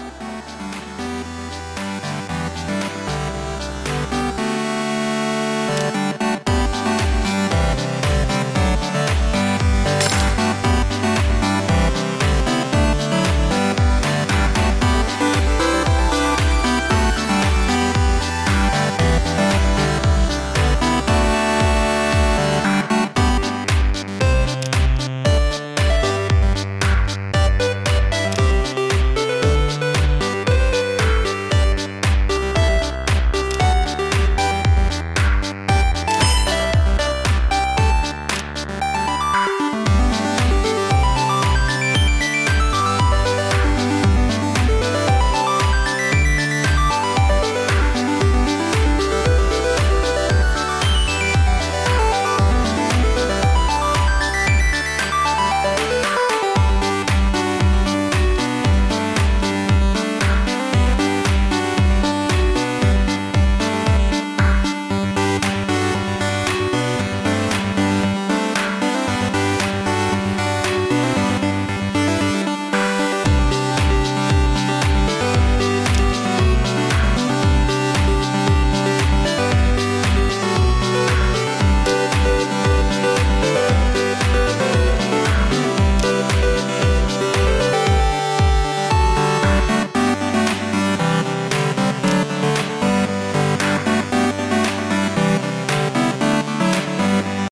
Música